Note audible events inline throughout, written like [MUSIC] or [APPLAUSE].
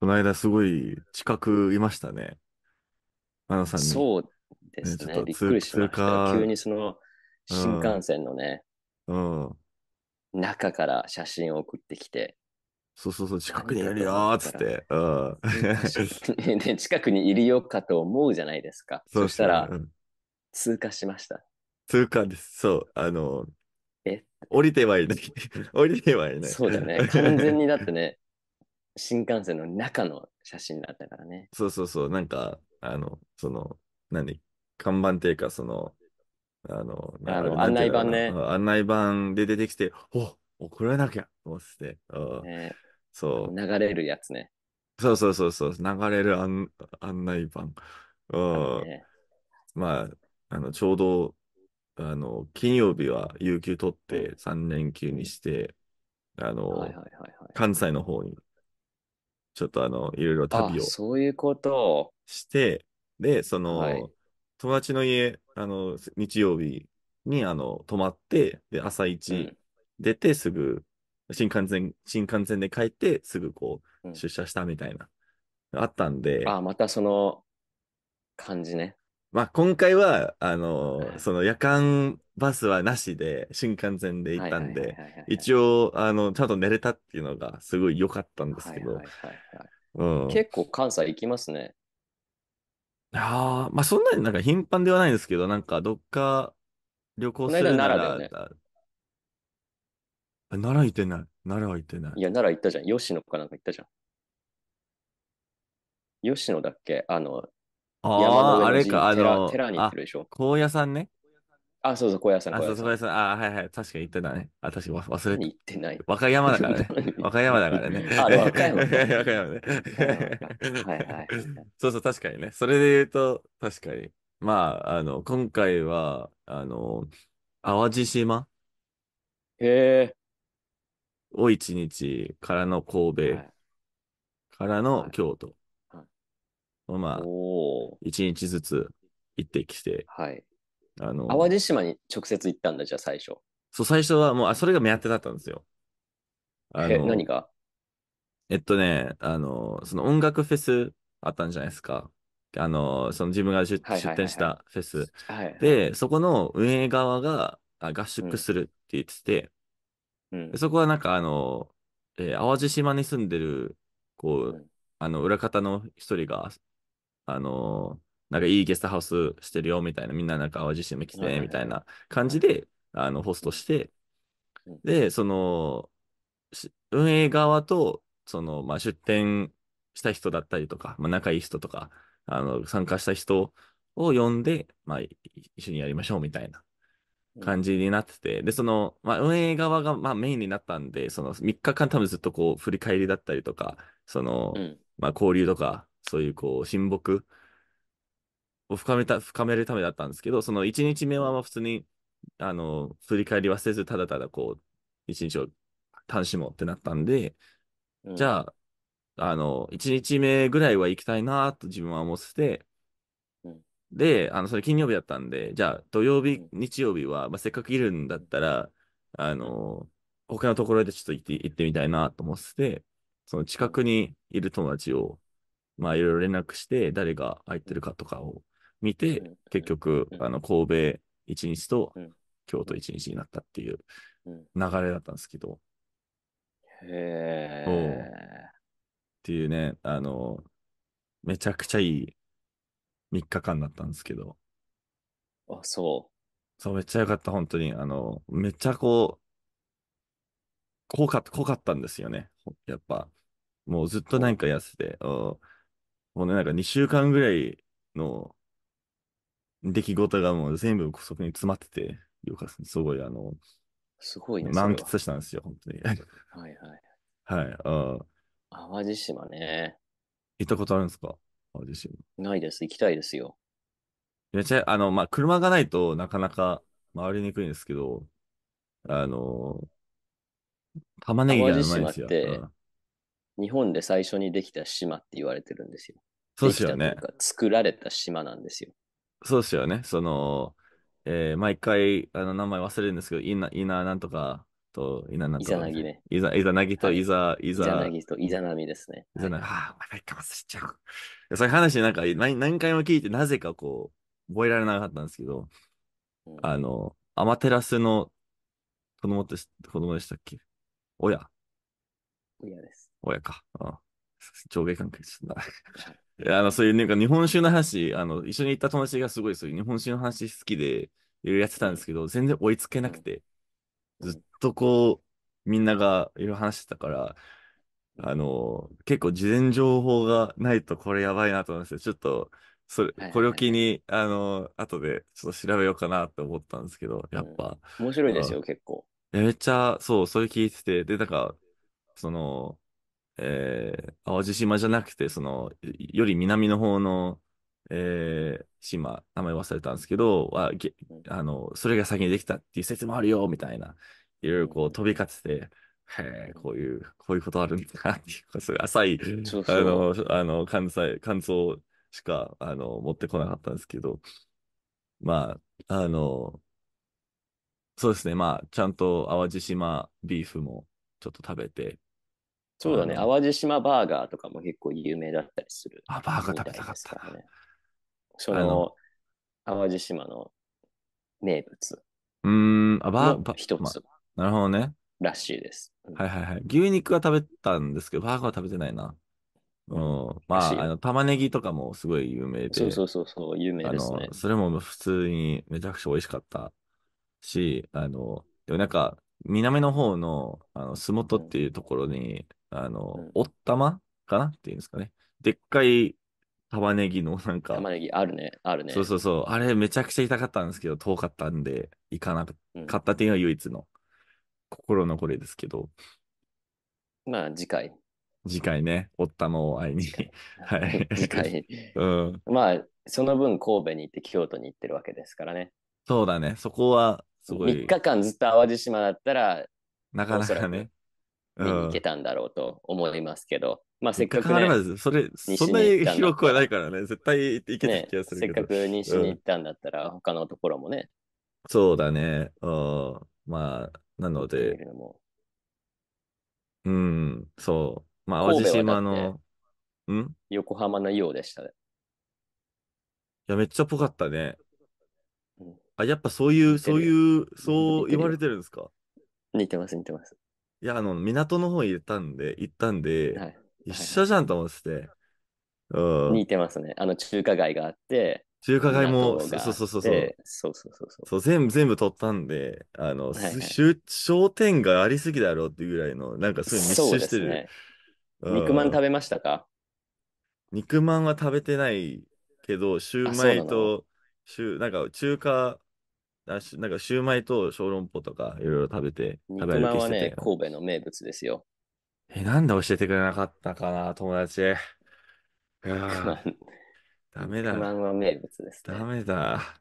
この間すごい近くいましたね。マナさんに。そうですね。びっくりし通ましたよ。急過、にそのうん、新幹線のね、うん。中から写真を送ってきて、そうそうそう、近くにいるよーっつって。うん。で、近くにいるよかと思うじゃないですか。そしたら、うん。通過しました。通過です。そう。あの、え、降りてはいない。[LAUGHS] 降りてはいない。そうだよね。完全にだってね、新幹線の中の写真だったからね。そうそうそう。なんか、あの、その、何？看板っていうか、その、あの、な、あの、案内板ね、案内板で出てきて、お、送らなきゃと思ってねそ流れるやつね。う。そうそうそうそう。流れる案、案内板。うん。あのね、まあ、あの、ちょうど、あの、金曜日は有給取っうん。て3連休にして、あの。関西の方に、ちょっとあの、いろいろあ、旅をそういうことして、で、そはい。の、友達の家、あの、日曜日に、あの、泊まって、で、朝一うん。出てすぐ、新幹線、新幹線で帰って、すぐこう、うん。出社したみたいな、あったんで、あ、またその感じね。まあ、今回は、あの、はいその夜間バスはなしで、新幹線で行ったんで。一応、あの、ちゃんと寝れたっていうのがすごい良かったんですけど。結構関西行きますね。ああ、まあそんなになんか頻繁ではないんですけど、なんかどっか旅行するなら、ね。あ奈良行ってない。奈良は行ってない。いや、奈良行ったじゃん。吉野かなんか行ったじゃん。吉野だっけ？あの、ああ、あれか、あ寺、の、寺に行ってあ、るでしょ高野山ね。あ、そうそう、高野山、あ、そうそう、高高野山。野山。あ、はいはい。確かに行ってたね。あ、確かにわ忘れ何た。行ってない和歌山だからね。[LAUGHS] 和歌山だからね。あ、和歌山か。和歌山ね。[LAUGHS] はいはい。そうそう、確かにね。それで言うと、確かに。まあ、あの、今回は、あの、淡路島へえ。を一日からの神戸はい、からのはい。京都はいを、まあ。一日ずつ行ってきて、はい。あの、淡路島に直接行ったんだ、じゃあ最初。そう、最初はもう、あ、それが目当てだったんですよ。あえ、何の、が？えっとね、あの、その音楽フェスあったんじゃないですか。あの、その自分が出、ははいはいはい。たフェス。はいはい。で、そこの運営側があ合うん。宿するって言ってて、でうん。そこはなんかあの、えー淡路島に住んでる、こう、うん。あの、裏方の一人が、あの、なんかいいゲストハウスしてるよ、みたいな、みんななんか淡路島来て。みたいな感。じで、あの、ホスうん。トして、うん。で、その、し運営側と、その、まあ、出店した人だったりとか、まあ、仲いい人とか、あの、参加した人を呼んで、まあ、い一緒にやりましょうみたいなうん。感じになってて、で、その、まあ、運営側が、まあ、メインになったんで、その、3日間多分ずっとこう、振り返りだったりとか、その、うん。まあ、交流とか、そういうこう、親睦を深めた、深めるためだったんですけど、その1日目はまあ普通に、あの、振り返りはせず、ただただこう、1日を楽しもうってなったんで、うん。じゃあ、あの、1日目ぐらいは行きたいなと自分は思ってて、うん。で、あの、それ金曜日だったんで、じゃあ土曜日、うん。日曜日は、まあ、せっかくいるんだったら、あうん。の、他のところでちょっと行って、行ってみたいなと思ってて、そのうん。近くにいる友達を、まあ、いろいろ連絡して、誰が空いてるかとかを見て、うん。結局、うん。あの、神戸一日とうん。京都うん。一日になったっていううん。流れだったんですけど、へそうっえ。ていうね、あの、めちゃくちゃいい3日間だったんですけど、あ、そそう、めっちゃ良かった、本当に。あの、めっちゃこう、濃かった、濃かったんですよね。やっぱ、もうずっとなんかやってもうね、なんか2週間ぐらいの出来事がもう全部そこに詰まってて、よかった。すごい、あの、う。すごいね、そ満。喫したんですよ、本当に。はいはい。はい。あー淡路島ね。行ったことあるんですか？淡路島。ないです。行きたいですよ。めっちゃ、あの、まあ、車がないとなかなか回りにくいんですけど、あの、玉ねぎがうまいんですよ。日本で最初にできた島って言われてるんですよ。そうですよね。作られた島なんですよ。そうですよね。その、えー毎回、あの、名前忘れるんですけど、いな、いな、なんとか、と、いななんイとかみたいなザナギね。いざ、いざなぎとはいいざ、いイザナざ、ギとイザナミですね。いざな、ああ、お前かませちゃう。そういう話なんか何何回も聞いて、なぜかこう、覚えられなかったんですけど、うんあの、アマテラスの子供ってし、子供でしたっけ？親嫌です。親か。うん上下関係ですな。いやあの、そういうなんか日本酒の話、あの、一緒に行った友達がすごいそういう日本酒の話好きで、いろいろやってたんですけど、全然追いつけなくて、うんずっとこう、みんながいろいろ話してたから、あの、結構事前情報がないとこれやばいなと思いますよ。ちょっと、それはいはいはい、これを機に、あの、後でちょっと調べようかなって思ったんですけど、やっぱ、面白いですよ、結構。めっちゃ、そう、それ聞いてて、で、なんか、その、えー、淡路島じゃなくて、その、より南の方の、えー、島、名前忘れたんですけど、はあの、それが先にできたっていう説もあるよ、みたいな、いろいろこう飛び交ってて、へえ、こういう、こういうことあるんだなっていう、そういう浅い、そうそう。あの、あの、関西、感想しか、あの、持ってこなかったんですけど、まあ、あの、そうですね、まあ、ちゃんと淡路島ビーフもちょっと食べて、そうだね、淡路島バーガーとかも結構有名だったりする。あ、バーガー食べたかった。そあのの、淡路島の名物うーん、あ、バー、のバま一つなるほどね。らしいです。うんはいはいはい。牛肉は食べたんですけど、バーガーは食べてないな。うん。まあ、あの、玉ねぎとかもすごい有名で、そうそうそうそう、有名あですねの、。それも普通にめちゃくちゃ美味しかったし、あの、でもなんか、南の方の、あの、洲本っていうところに、あのうん、おったまかなっていうんですかね。でっかい玉ねぎの [LAUGHS] なんか、玉ねぎあるね、あるね。そうそうそう、あれめちゃくちゃ痛かったんですけど、遠かったんで、行かなうんかったっていうのが唯一の心残りですけど、まあ次回。次回ね、おったまを会いに。[LAUGHS] はい [LAUGHS] 次回。うん。まあ、その分神戸に行って京都に行ってるわけですからね。そうだね、そこは、すご3い、日間ずっと淡路島だったらなかなかね。見に行けた。たんだろうと思いますけど、まあせっかくかかそれ、西そんなに広くはないからね、絶対行けたね気がするけど。せっかく西に行ったんだったら他のところもね、そうだね。うん。まあ、なの見で、うん、そう。まあ、淡路島の、ん？い横浜のようでしたね。や、めっちゃぽかったね。うんあ、やっぱそういう、そういう、そう言われてるんですか？似てます、似てます。いや、あの、港の方に行ったんで、行ったんで、はい。一緒じゃんと思ってて。うん。似てますね。あの中華街があって、中華街も、そうそうそうそう。そうそうそうそう。そう、全部、全部取ったんで、あの、はいはい商店街ありすぎだろうっていうぐらいの、なんかそういう密そう集してる。ね。うん肉まん食べましたか？肉まんは食べてないけど、シューマイと、シュなんか中華、なんかシューマイと小籠包とかいろいろ食べて、食べ歩きしてて。ね、神戸の名物ですよ。え、なんで教えてくれなかったかな、友達。いやダメだ。肉まんは名物ですね。ダメだ。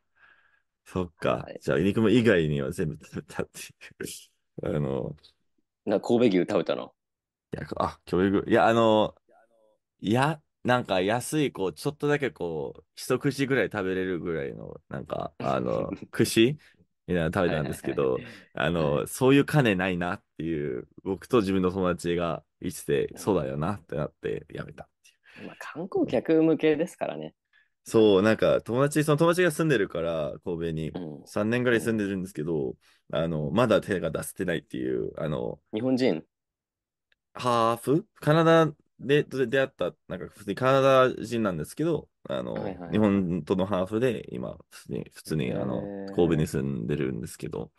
そっかはい。じゃあ、肉まん以外には全部食べたっていう。[LAUGHS] あの、な神戸牛食べたの？いや、あ、教育。いや、あの、いや、なんか安い、こう、ちょっとだけこう、一口ぐらい食べれるぐらいの、なんか、あの、[LAUGHS] 串みたいなの食べたんですけど、あの、はい。そういう金ないなっていう、僕と自分の友達が言ってて、そうだよなってなってやめたっていう。まあ、観光客向けですからね。そう、なんか友達、その友達が住んでるから、神戸に。うん。3年ぐらい住んでるんですけど、あの、まだ手が出せてないっていう、あの、日本人。ハーフ？カナダでで出会った、なんか普通にカナダ人なんですけど、あの、はいはいはい。日本とのハーフで、今、普通に、普通に、あの神戸に住んでるんですけど、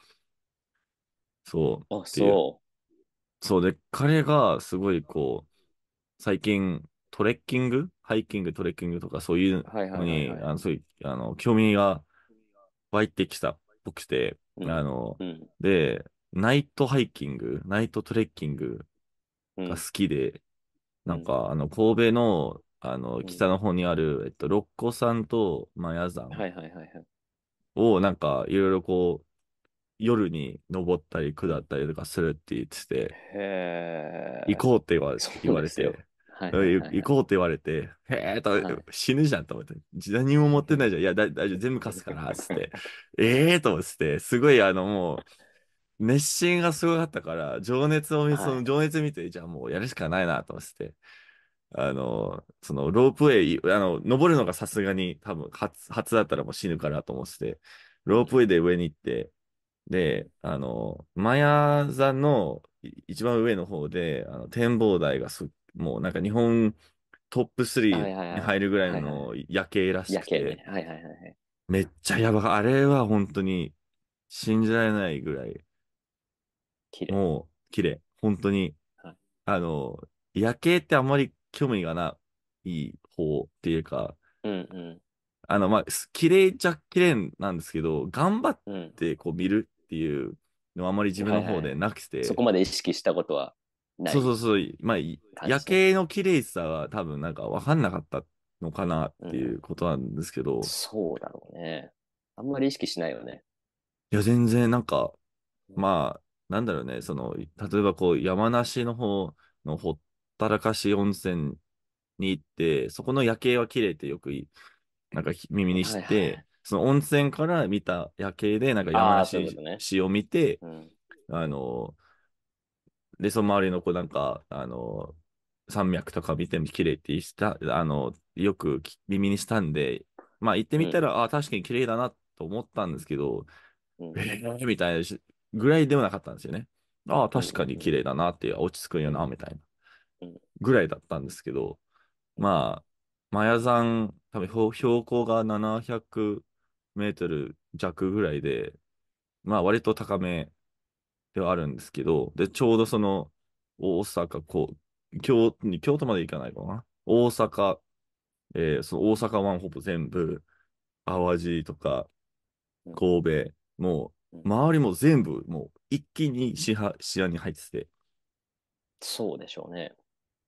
そう。あ、っていう。そそうで、彼がすごいこう、最近トレッキング？ハイキング、トレッキングとかそういうのに。あの、そういう、あの、興味が湧いてきたっぽくて、うん。あの、うん。で、ナイトハイキング、ナイトトレッキングうん。が好きで、うんなんか、あの、神戸の、あの、ん。北の方にある、えっと、六甲山と摩耶山はいはいはいはい。を、なんか、いろいろこう、夜に登ったり下ったりとかするって言ってて、へ行こうって言わそう言われですよて、はいはいはいはい。行こうって言われて、へえと、はい。死ぬじゃんと思って、何も持ってないじゃん。いや、だ大丈夫、全部貸すから、つって。[LAUGHS] ええと思ってて、すごい、あの、もう、熱心がすごかったから、情熱を見、はい。その情熱見て、じゃあもうやるしかないなと思ってて、あの、そのロープウェイ、あの、登るのがさすがに多分初、初だったらもう死ぬからと思ってて、ロープウェイで上に行って、で、あの、マヤ山のい一番上の方で、あの展望台がす、もうなんか日本トップ3はいはいはい。に入るぐらいはいの夜景らしくて。めっちゃやばかあれは本当に信じられないぐらい。もう綺麗。本当にはい。あの、夜景ってあんまり興味がない方っていうか、うんうあの、まあ、す綺麗じゃ綺麗なんですけど、頑張っん。うん。てこう見るっていうのはあんまり自分の方でなくて、そこまで意識したことはない。そうそうそう、まあ、夜景の綺麗さは多分なんか分かんなかったのかなっていうことなんですけど、そうだろうね。あんまり意識しないよね。いや、全然なんか、まあ、なんだろうね、その、例えばこう、山梨の方のほったらかし温泉に行って、そこの夜景は綺麗ってよくいなんかひ耳にして、はいはいその温泉から見た夜景で、なんか山梨市を見て、うん。あの、で、その周りのこうなんか、あの、山脈とか見ても綺麗ってした、あの、よくき耳にしたんで、まあ行ってみたら、あ確かに綺麗だなと思ったんですけど、うん。えー、みたいなしぐらいではなかったんですよね。ああ、確かに綺麗だなって、落ち着くんよな、みたいなうん。ぐらいだったんですけど、まあ、マヤ山、多分標標高が700メートル弱ぐらいで、まあ割と高めではあるんですけど、で、ちょうどその、大阪、こう、京京都まで行かないかな。大阪、えーその大阪湾ほぼ全部、淡路とかうん、神戸、もう、うん周りも全部、もう一気に視野視野に入ってて、そうでしょうね。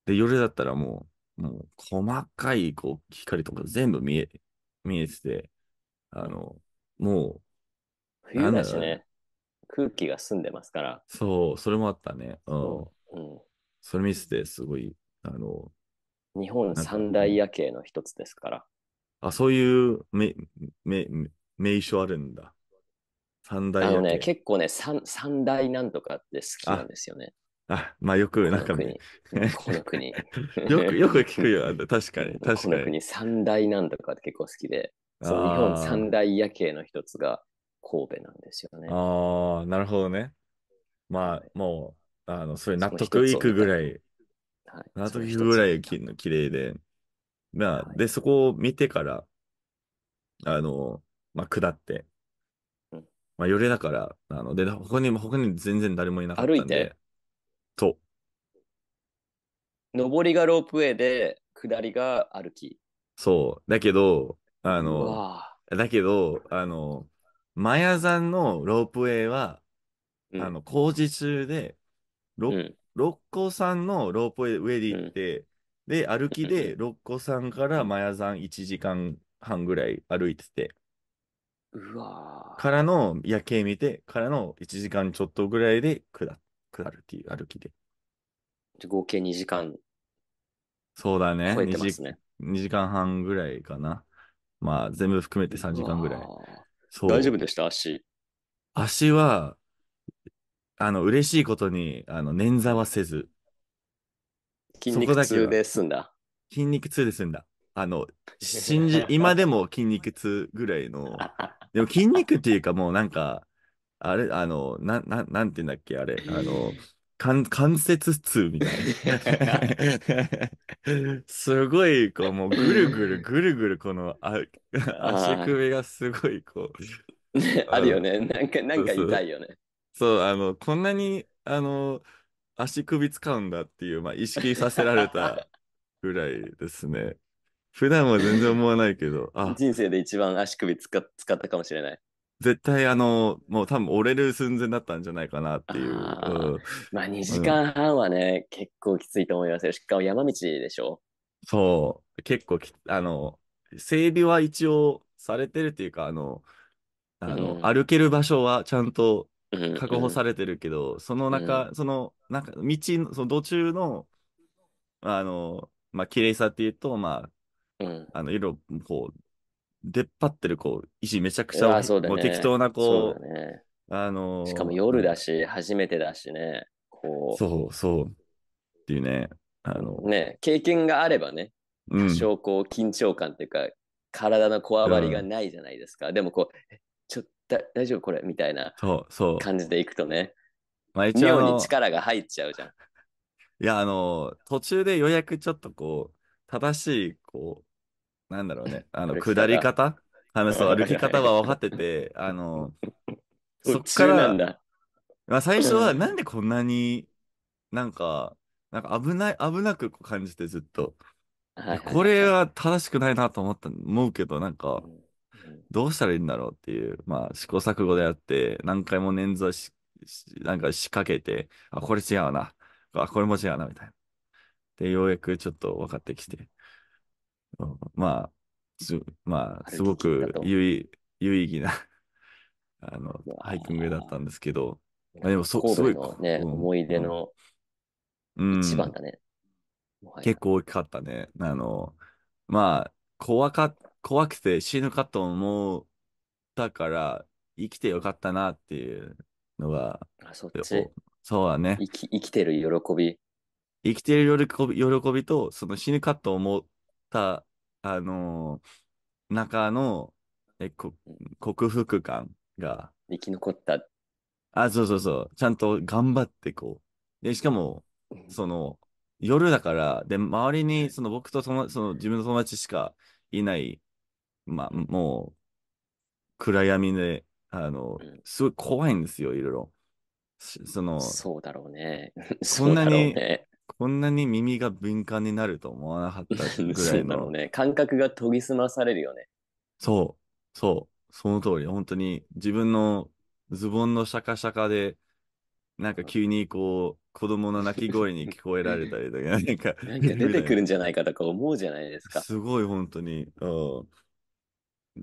で、夜だったらもう、もう細かいこう光とか全部見え、見えてて、あの、もう、冬だしね。空気が澄んでますから。そう、それもあったね。うん。うん。それ見せて、すごい、あの、日本三大夜景の一つですから。あ、そういうめ、め、め名所あるんだ。三大夜あのね、景。結構ね、三三大なんとかって好きなんですよね。あ、まあよく、なんかね国。[LAUGHS] この国。よく、よく聞くよ。[LAUGHS] 確かに、確かに。この国三大なんとかって結構好きで、その日本三大夜景の一つが神戸なんですよね。ああ、なるほどね。まあ、もう、あの、それ納得いくぐらい、はい、納得いくぐらいき綺麗で、まあ、はいで、そこを見てから、あの、まあ、下ってうん、まあ、寄れだから、あの、で、他にも、他に全然誰もいなかったんで、歩いて？そう。上りがロープウェイで、下りが歩き。そう。だけど、あうの、わ。だけど、あの、マヤ山のロープウェイは、ぁうん。あの、工事中で、ろうん。六甲山のロープウェイ上で行って、で、歩きで六甲山からマヤ山1時間半ぐらい歩いてて、うわぁからの夜景見て、からの1時間ちょっとぐらいで下下るっていう歩きで。合計2時間そうだね。超えて2時ますね。2時間半ぐらいかな。まあ、全部含めて3時間ぐらいそう。大丈夫でした？足。足は、あの、嬉しいことに、あの、捻挫はせず、筋肉痛で済んだ。筋肉痛で済んだ。あの、信じ、[LAUGHS] 今でも筋肉痛ぐらいの、でも筋肉っていうかもうなんか、あれ、あの、な、な、なんて言うんだっけ、あれ、あの、関関節痛みたいな。[LAUGHS] すごい、こう、もうぐるぐるぐるぐる、この、あ足首がすごい、こう、ね [LAUGHS] あるよね。なんか、なんか痛いよね。そう、あの、こんなに、あの、足首使うんだっていう、まあ、意識させられたぐらいですね。普段は全然思わないけど、あ、人生で一番足首使っ使ったかもしれない。絶対あの、もう多分折れる寸前だったんじゃないかなっていう。あーうんまあ2時間半はね、結構きついと思いますよ。しかも山道でしょ？そう、結構き、あの、整備は一応されてるっていうか、あの、あの、うん歩ける場所はちゃんとうん確保されれてるけど、その中、その、なんか、道の、その途中の、あの、まあ、綺麗さっていうと、まうん。うんあ、あの、色、こう、出っ張ってる、こう、石めちゃくちゃ、ね。もう適当な、こう、だね。あのーしかも夜だし、初めてだしね。こそうそう。っていうね。あの、う、ね、経験があればね、うん多。少こう緊張感っていうか、体のこわばりがないじゃないですか。でもこう、えちょっと大丈夫？これ？みたいなそうそう。感じでいくとね、まあ一応あの妙に力が入っちゃうじゃん。いや、あの、途中で予約ちょっとこう、正しい、こう、なんだろうね、[LAUGHS] あの、下り方？あの、そう、はい歩き方は分かってて、[LAUGHS] あの、そっ途から、中なんだ。まあ、最初はなんでこんなになんか、なんか危ない、危なく感じてずっと。これは正しくないなと思った、思うけど、なんかどうしたらいいんだろうっていう、まあ、試行錯誤でやって、何回も捻挫し、しなんか仕掛けて、あ、これ違うな。あ、これも違うな、みたいな。で、ようやくちょっと分かってきて。うんまあ、す、まあ、すごく有意、有意義な [LAUGHS] あのハイキングだったんですけど、あでもそすごいのね、うん思い出のうん、一番だね。もはや結構大きかったね。あの、まあ、怖か、怖くて死ぬかと思ったから、生きてよかったなっていうのが、あそっおち。そうだね。生き生きてる喜び？生きている喜び喜びと、その死ぬかと思った、あの中のえこ克服感が、生き残った。あ、そうそうそう、ちゃんと頑張ってこう。で、しかも、その、夜だから、で、周りに、その僕とその、その自分の友達しかいない、まあ、もう、暗闇で、あのうん、すごい怖いんですよ、いろいろ。しその、そうだろうね。こ [LAUGHS] そうんだなに。こんなに耳が敏感になると思わなかったぐらそいうの。ね。感覚が研ぎ澄まされるよね。そう、そう、その通り、本当に自分のズボンのシャカシャカで、なんか急にこう、子供の泣き声に聞こえられたりとか、なんか、[LAUGHS] なんか出てくる。るんじゃないかとか思うじゃないですか。すごい、本当に。う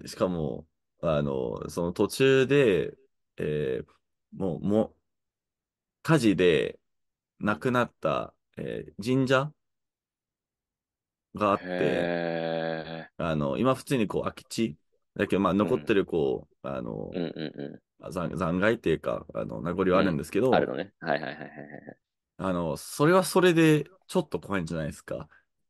ん。しかも、あの、その途中で、えーもう、もう、火事で亡くなった、えー神社？があって、へあの、今普通にこう空き地？だけど、まあ残ってるこう、あのー。う、んうんう残残骸っていうか、あの、名残はあるんですけど、ん。あるのね。はいはいはいはいはい。あの、それはそれでちょっと怖いんじゃないですか？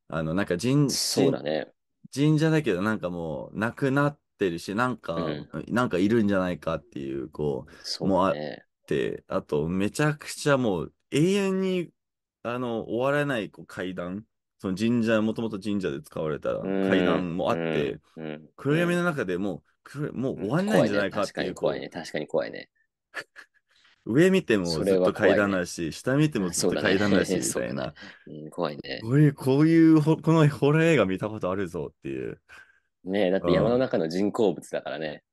あの、なんか神、そうだね。神社だけど、なんかもう、なくなってるし、なんか、うんなんかいるんじゃないかっていう、こう、そうだね。で、あと、めちゃくちゃもう、永遠に、あの、終わらないこう階段、その神社、もともと神社で使われたうん階段もあって、うんうん暗闇の中でもう、もう終わんないんじゃないかっていう、こ怖いね。確かに怖いね。う [LAUGHS] 上見てもずそっれは怖いねと階段だし、下見てもずっと階段だし、[LAUGHS] みたいな。うん、怖いね。こういう、こういうほ、このホラー映画見たことあるぞっていう。ねえだって山の中の人工物だからね。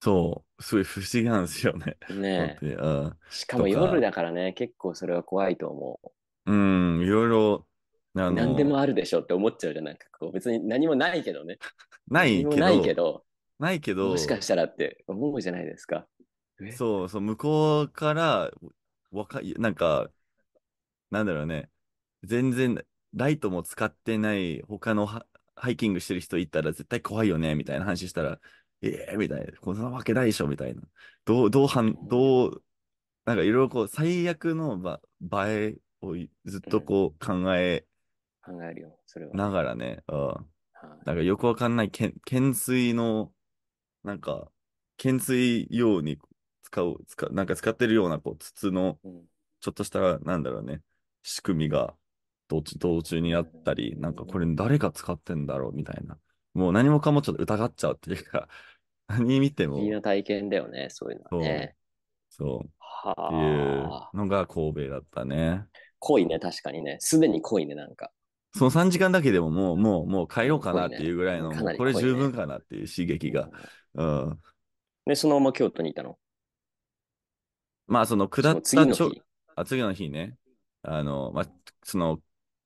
そう、すごい不思議なんですよね。ねえ本当にうん。しかもとか夜だからね、結構それは怖いと思うん、いろいろ、あ何でもあるでしょって思っちゃうじゃん。なんかこう別に何もないけどね。[LAUGHS] ないけど、ないけど、ないけど、もしかしたらって思うじゃないですか。え？そうそう、向こうから、わか、なんか、なんだろうね、全然ライトも使ってない他のハハイキングしてる人いたら絶対怖いよね、みたいな話したら、ええみたいな、こんなわけないでしょ、みたいな。どう、どうどう、なんかいろいろこう、最悪のば映えをい [LAUGHS] ずっとこう考え考えるよ、それは。ながらね、うん。はいなんかよくわかんないけん懸垂の、なんか、懸垂用に使う、使う、なんか使ってるようなこう筒のうんちょっとした、なんだろうね、仕組みが道中道中にあったり、うんなんかこれ誰が使ってんだろうみたいな。もう何もかもちょっと疑っちゃうっていうか、[LAUGHS] 何見ても不思議、な体験だよね、そういうのはね。そう、っていうはあ。のが神戸だったね。濃いね、確かにね。すでに濃いね、なんか。その3時間だけでももう、もう、もう帰ろうかなっていうぐらいの、濃いねこれ十分かなっていう刺激が。うん。で、そのまま京都にいたの？まあ、その下そのった次の日？あ、次の日ね。あの、まあ、その、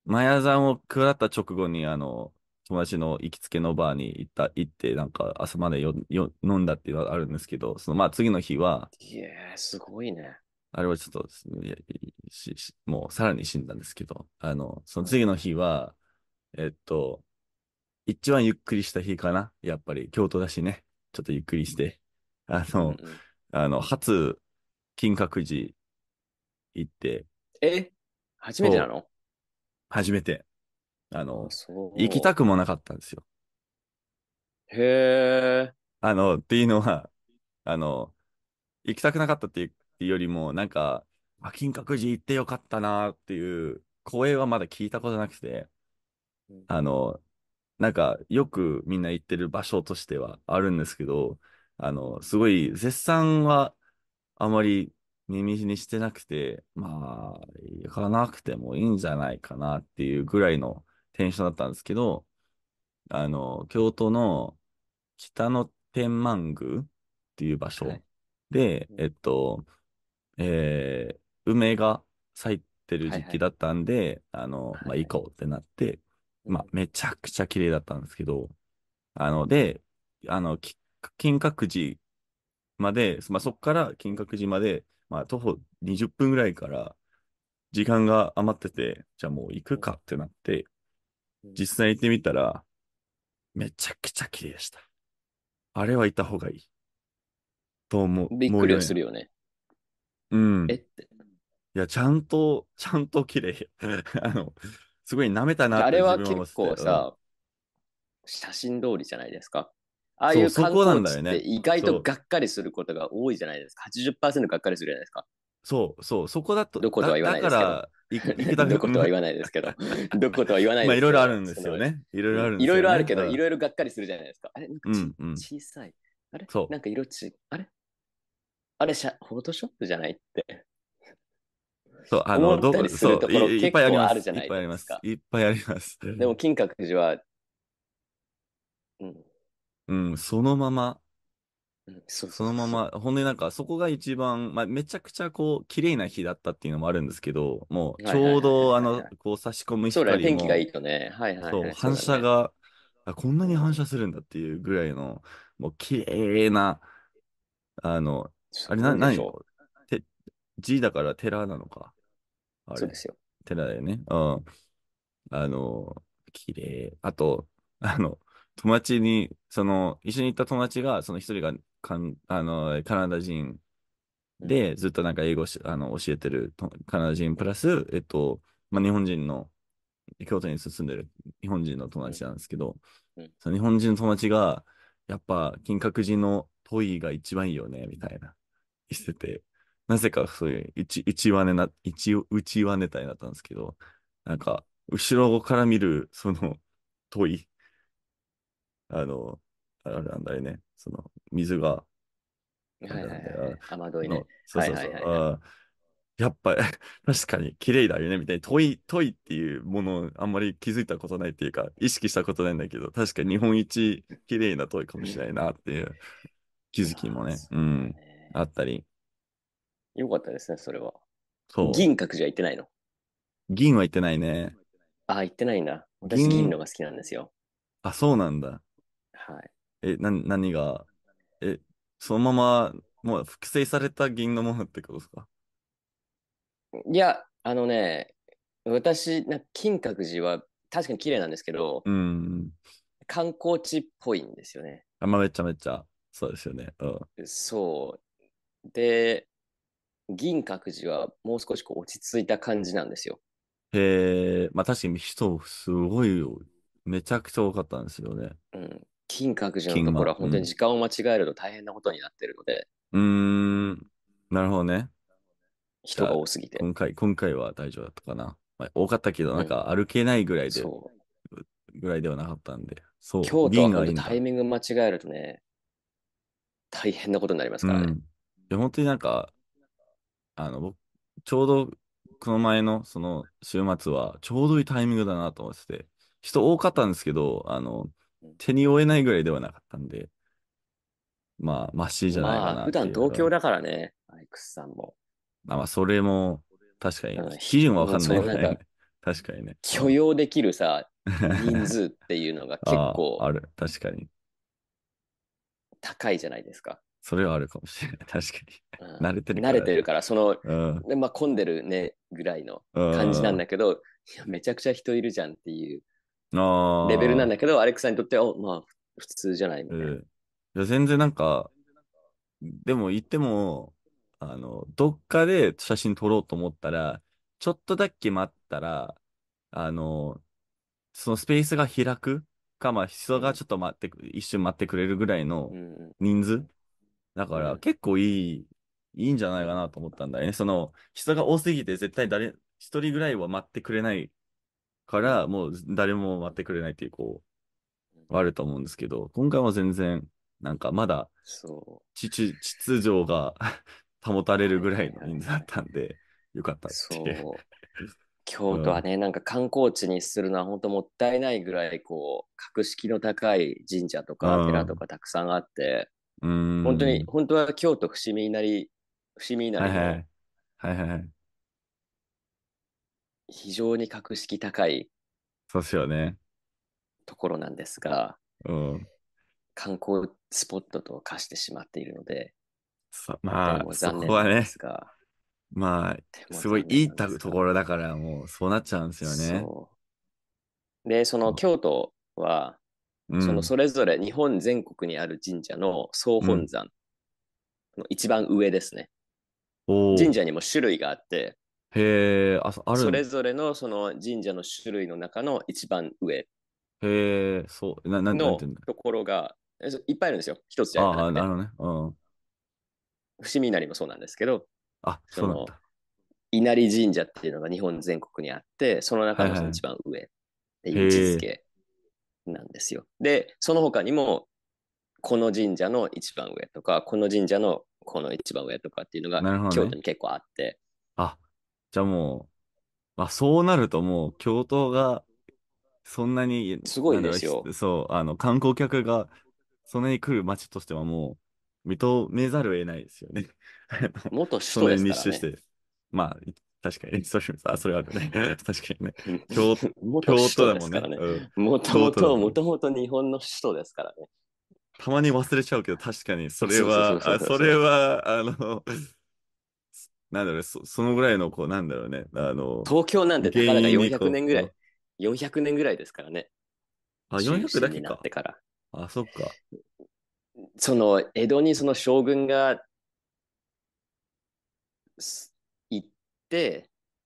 マヤ山を下った直後に、あの、友達の行きつけのバーに行った、行って、なんか朝までよよ飲んだっていうのがあるんですけど、その、まあ、次の日は、いやー、すごいね。あれはちょっとししもうさらに死んだんですけど、あの、その次の日は、えっと、一番ゆっくりした日かな？やっぱり、京都だしね。ちょっとゆっくりして。あの、あの、初、金閣寺行って、え？初めてなの？初めて、あの。行きたくもなかったんですよ。へえ。あの、っていうのは、あの、行きたくなかったっていうっていうよりも、なんか、あ、金閣寺行ってよかったなっていう声はまだ聞いたことなくて、うん。あの、なんか、よくみんな行ってる場所としてはあるんですけど、あの、すごい、絶賛はあまり耳にしてなくて、まあ、行かなくてもいいんじゃないかなっていうぐらいのテンションだったんですけど、あの、京都の北の天満宮っていう場所はい。で、うん。えっと、えー梅が咲いてる時期だったんで、あの、まあ、はい行こうってなって、まあ、めちゃくちゃ綺麗だったんですけど、あの、で、あの、き金閣寺まで、まあ、そこから金閣寺まで、まあ、徒歩20分ぐらいから、時間が余ってて、じゃあもう行くかってなって、うん実際行ってみたら、めちゃくちゃ綺麗でした。あれは行った方がいい。と思う。びっくりするよね。うん。いえって。や、ちゃんと、ちゃんと綺麗。[LAUGHS] あの、すごい舐めたなってあれは自分思って結構てさ、写真通りじゃないですか。ああいうそうそこ観光地っなんだよねて意外とがっかりすることが多いじゃないですか。80%がっかりするじゃないですか。そう、そう、そこだと、どことは言わないですけどだだから、[LAUGHS] どことは言わないですけど。[LAUGHS] どことは言わないまあ、いですけど。ろいろあるんですよね。いろいろあるんですいよ、ね。ろいろあるけど、うんいろいろがっかりするじゃないですか。あれなんかち、うんうん小さい。あれそうなんか色ち、あれ？あれシャ、フォトショップじゃないって。そう、あの、思ったりするところいいっぱいあります。いいっぱいあります。いっぱいあります。でも、金閣寺は、うん、うん、そのまま、うんそうそのまま、ほんでなんか、そこが一番、まあ、めちゃくちゃこう、綺麗な日だったっていうのもあるんですけど、もう、ちょうど、あのこう、差し込む光も、天気がいいとね。はいはい、そう、はい。反射。が、あ、こんなに反射するんだっていうぐらいの、もう、綺麗な、あの、あれ、な、何て、G だから寺なのか？あれそうで、すよ。寺だよね。うん。あの、綺麗。あと、[LAUGHS] あの、友達に、その、一緒に行った友達が、その一人がかん、あの、カナダ人で、ずっとなんか英語し、あの、教えてるとカナダ人プラス、えっと、まあ、日本人の、京都に住んでる日本人の友達なんですけど、うんその日本人の友達が、やっぱ、金閣寺のトイが一番いいよね、みたいな、言ってて、なぜかそういう、一、一話ネな、一、内輪ネタになったんですけど、なんか、後ろから見る、その、トイ、あの、あれなんだよね、その、水が、はいはいはいはい。雨どいのね。そうそうそう。はいはいはいはいあーやっぱ、[LAUGHS] 確かに綺麗だよね、みたいな。トイ、トイっていうものをあんまり気づいたことないっていうか、意識したことないんだけど、確かに日本一綺麗なトイかもしれないなっていう気づきもね、いうん、あったり。よかったですね、それは。そう。銀閣寺は行ってないの？銀は行ってないね。あ、行ってないんだ。私、銀銀のが好きなんですよ。あ、そうなんだ。はい。え、な、何が、え、そのまま、もう複製された銀のものってことですか？いや、あのね、私、な金閣寺は確かに綺麗なんですけど、うん。観光地っぽいんですよね。あ、まあ、めちゃめちゃ、そうですよね。うん。そう。で、銀閣寺はもう少しこう落ち着いた感じなんですよ。へえ、まあ確かに人すごいよ。めちゃくちゃ多かったんですよね。うん。金閣寺のところは本当に時間を間違えると大変なことになってるので、うーん、なるほどね。人が多すぎて。今回、今回は大丈夫だったかな。まあ、多かったけど、なんか歩けないぐらいで、そう。ぐらいではなかったんで。そう、京都は。タイミング間違えるとね、大変なことになりますからね。うん。いや、本当になんか、あの、僕、ちょうど、この前の、その、週末は、ちょうどいいタイミングだなと思ってて、人多かったんですけど、あのうん、手に負えないぐらいではなかったんで、まあ、マシじゃないかなまあ、普段東京だからね、アイクスさんも。あ、まあ、それも、確かにうん、基準はわかんないぐらいね。[LAUGHS] 確かにね。許容できるさ、[LAUGHS] 人数っていうのが結あ構あある。確かに。高いじゃないですか。それはあるかもしれない。確かうん慣れてるから慣れてるから、その、に。うん。でまあ、混んでるね、ぐらいのうん感じなんだけど、いやめちゃくちゃ人いるじゃんっていうあレベルなんだだけど、アレクさんにとっては、おまあ、普通じゃないみたいな。うん。いや、全然なんか、でも言っても、あの、どっかで写真撮ろうと思ったら、ちょっとだけ待ったら、あの、そのスペースが開くか、まあ人がちょっと待ってく、一瞬待ってくれるぐらいのうん人数。だからうん結構いい、いいんじゃないかなと思ったんだよね。その人が多すぎて絶対誰、一人ぐらいは待ってくれないから、もう誰も待ってくれないっていう、こう、あると思うんですけど、今回は全然、なんかまだそ秩秩序が [LAUGHS] 保たれるぐらいの人数だったんで、よかった。そう。京都はね、なんか観光地にするのは本当もったいないぐらい、こう、格式の高い神社とかうん寺とかたくさんあって、うーん。本当に、本当は京都伏見稲荷、伏見稲荷のはいはい。はいはいはい。非常に格式高いそうっすよね。ところなんですが、うん。観光スポットと化してしまっているので、まあ、そこはねまあ、すごいいいところだから、もうそうなっちゃうんですよね。で、その京都は、うん。そのそれぞれ日本全国にある神社の総本山の一番上ですね。おー神社にも種類があって、へえ、あ、るんそれぞれのその神社の種類の中の一番上へえ、そう、な、なん、なんのていうんだ。ところが、えいっぱいあるんですよ。一つじゃなああ、くてなるほどね。うん。伏見稲荷もそうなんですけど、あ、そのそうなんだ。稲荷神社っていうのが日本全国にあって、その中のその一番上っていう位置づけなんですよ。で、その他にも、この神社の一番上とか、この神社のこの一番上とかっていうのが京都に結構あって、あ、じゃあもう、あ、そうなるともう、京都が、そんなに、すごいですよそう、あの、観光客が、そんなに来る街としてはもう、認めざるを得ないですよね。[LAUGHS] 元そ首都ですからんなに密集しね。て。まあ、確かに、[LAUGHS] それあそれはあるね。[LAUGHS] 確かにね。うん京元首京都だもんね都ですから。ね。うんもともと、もともと日本の首都ですからね。たまに忘れちゃうけど、確かに、それは、それは、あの、[LAUGHS] なんだろうね、そそのぐらいの、こう、なんだろうね、あの、東京なんてたかだか原因にこう400年ぐらい、400年ぐらいですからね。あ、中400心になだけかってから。あ、そっか。その江戸にその将軍が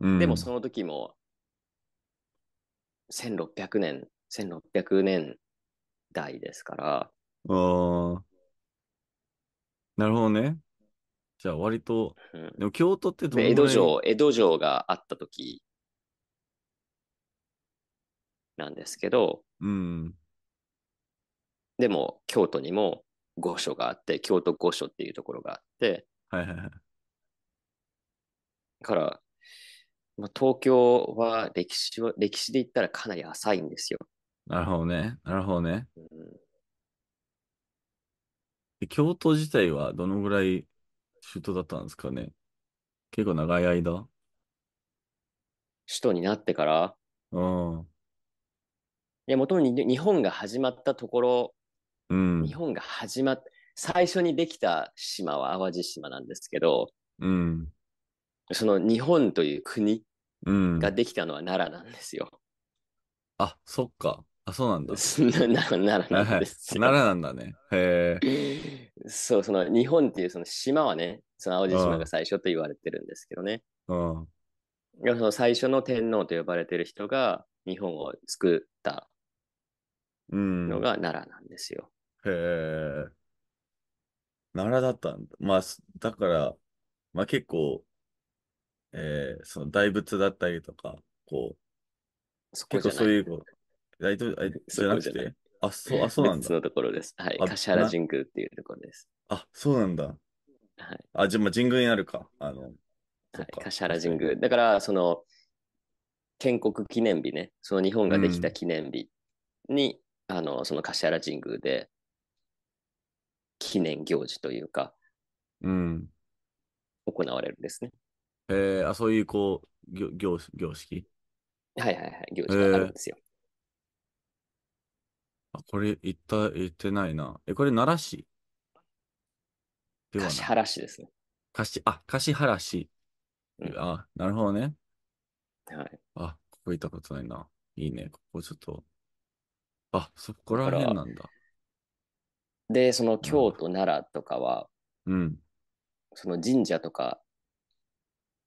うん。でもその時も1600年、1600年代ですから、あーなるほどね。じゃあ、割と、うんでも京都ってどのぐらい？戸城、江戸城があった時なんですけど、うん。でも京都にも御所があって、京都御所っていうところがあって、はいはいはい。だから、まあ、東京は歴史は、歴史で言ったらかなり浅いんですよ。なるほどね。なるほどね。うんで京都自体はどのぐらい首都だったんですかね？結構長い間？首都になってから、うん。いや、もともと日本が始まったところ、うん日。本が始まっ、最初にできた島は淡路島なんですけど、うん。その日本という国うん。ができたのは奈良なんですよ。あ、そっか。あ、そうなんだ。[LAUGHS] 奈良。なんですよ。奈良なんだね。へえ。そう、その日本っていうその島はね、その淡路うん島が最初と言われてるんですけどね。うん。その最初の天皇と呼ばれてる人が日本を作ったうん。のが奈良なんですよ。へえ。奈良だったんだ。まあ、すだから、まあ結構、えー、その大仏だったりとか、こう、そこ。結構そういう、大仏、あじゃなくて、あ、そう、あ、[LAUGHS] そうなんだ。別のところです。はい。あ橿原神宮っていうところです。あ、そうなんだ。はい。あ、じゃあ、まあ、神宮にあるか。あの、そはいっか。橿原神宮。だから、その、建国記念日ね、その日本ができた記念日に、あの、その橿原神宮で、記念行事というか、うん。行われるんですね。えー、あ、そういう、こう、行、行、行式？はいはいはい、行事があるんですよ。あ、これ、言った、言ってないな。え、これ、奈良市？ではない橿。原市ですね。橿、あ、橿原市。うんあ、なるほどね。はい。あ、ここ行ったことないな。いいね。ここちょっと。あ、そこらだから辺なんだ。で、その京都、奈良とかは、うん。その神社とか、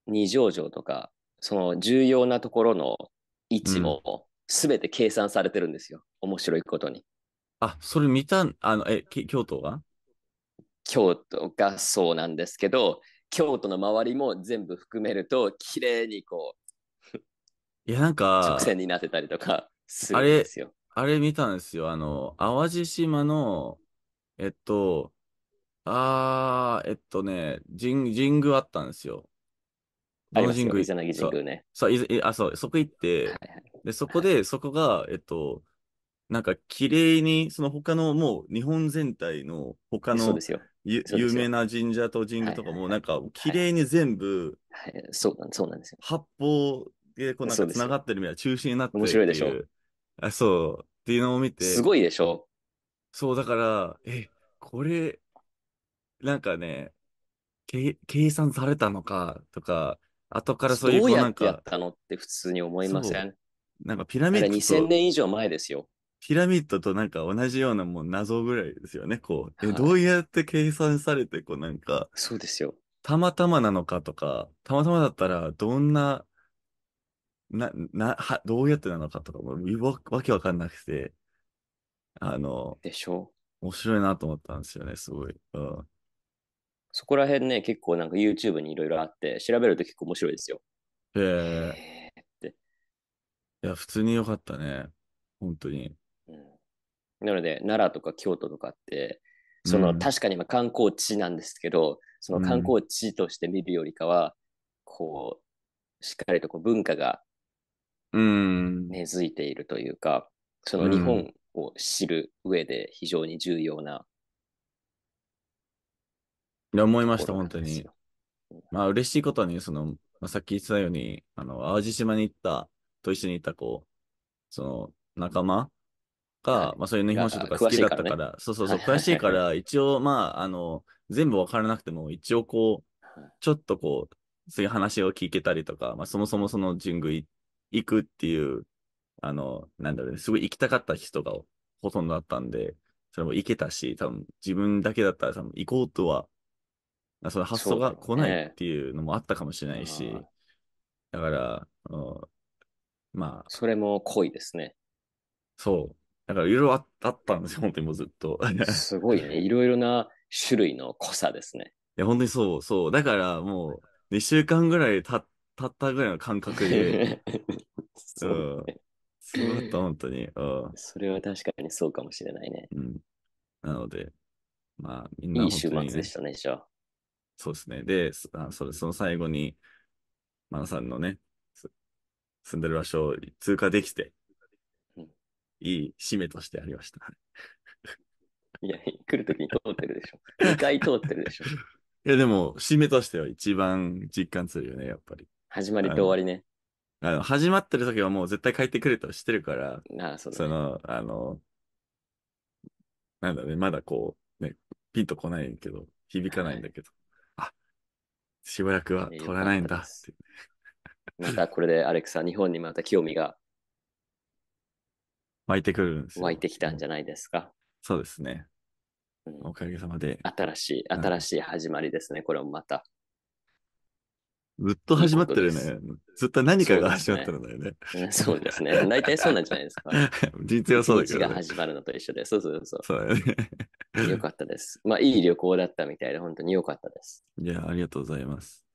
二条城とか、その重要なところの位置もすべて計算されてるんですよ。面白いことに。あ、それ見たん、あの、え、き京都は京都がそうなんですけど、京都の周りも全部含めると、綺麗にこいや、なんう、か直、線になってたりとかするんですよ。あれ見たんですよ。あの、淡路島の、えっと、あー、えっとね、神、神宮あったんですよ。あ伊勢神神宮ね。そう、あ、そう、そこ行って、はいはい。で、そこで、そこが、えっと、なんか綺麗に、その他のもう日本全体の他の有名な神社と神宮とかもなんか綺麗に全部はい、そうなんそうなんですよ。八方でこうなんか繋がってるみたいな中心になってる面白いでしょ。あ、そう。っていうのを見て、すごいでしょ。そう、だから、え、これ、なんかね、け計算されたのかとか、後からそういうどうこうなんやってやっか、たのって普通に思いません？なんかピラミッド2000と、年以上前ですよ。ピラミッドとなんか同じようなもう謎ぐらいですよね。こう、え、はいどうやって計算されて、こうなんか、そうですよ。たまたまなのかとか、たまたまだったらどんな、な、な、は、どうやってなのかとか、もうわわけわかんなくて、あの、でしょ面白いなと思ったんですよね、すごい。うん。そこら辺ね、結構なんか YouTube にいろいろあって、調べると結構面白いですよ。へえ、って。いや、普通に良かったね。本当に。うんなので、奈良とか京都とかって、その、うん確かに今観光地なんですけど、その観光地として見るよりかは、こう、しっかりとこう文化がうん。根付いているというか、そのうん日本を知る上で非常に重要ないや、思いました、本当に。まあ、嬉しいことに、その、まあ、さっき言ってたように、あの、淡路島に行った、と一緒に行った、こう、その、仲間が、はい。まあ、そういう日本酒とか好きだったから、そうそうそう、はいはいはい詳しいから、一応、まあ、あの、全部わからなくても、一応、こう、ちょっとこう、そういう話を聞けたりとか、まあ、そもそもその神宮い行くっていう、あの、なんだろうね、すごい行きたかった人がほとんどだったんで、それも行けたし、多分自分だけだったら多分行こうとは、あその発想が来ないっていうのもあったかもしれないし、あーだから、うんまあ、それも濃いですね。そう。だからいろいろああったんですよ、本当にもうずっと。いすごいね。いろいろな種類の濃さですね。や、本当にそう、そう。だからもう、2週間ぐらいた経ったぐらいの感覚で、[LAUGHS] そうねすごかった、本当に。うんそれは確かにそうかもしれないね。うん。なので、まあ、みんないい週本当にね末でしたね、じゃあ。そうですね。で、そあそれその最後に、マナさんのね、す住んでる場所を通過できてうん、いい締めとしてありました。[LAUGHS] いや、来るときに通ってるでしょ。[LAUGHS] 2回通ってるでしょ。いや、でも、締めとしては一番実感するよね、やっぱり。始まりと終わりね。あの、始まってる時はもう絶対帰ってくるとしてるから、ああ、そうだね。その、あの、なんだね、まだこう、ね、ピンとこないけど、響かないんだけど、あ、しばらくは取らないんだって。またこれでアレクサ、日本にまた興味が湧いてくるんですよ。湧いてきたんじゃないですか。そうですね。うんおかげさまで。新しい、うん新しい始まりですね、これもまた。ずっと始まってるね。ずっと何かが始まってるんだよね。うんそうですね。大体そうなんじゃないですか。人生はそうだけ一日がど、ね。始まるのと一緒で。そうそうそそうだよね。う。よかったです。まあ、いい旅行だったみたいで、本当によかったです。いや、ありがとうございます。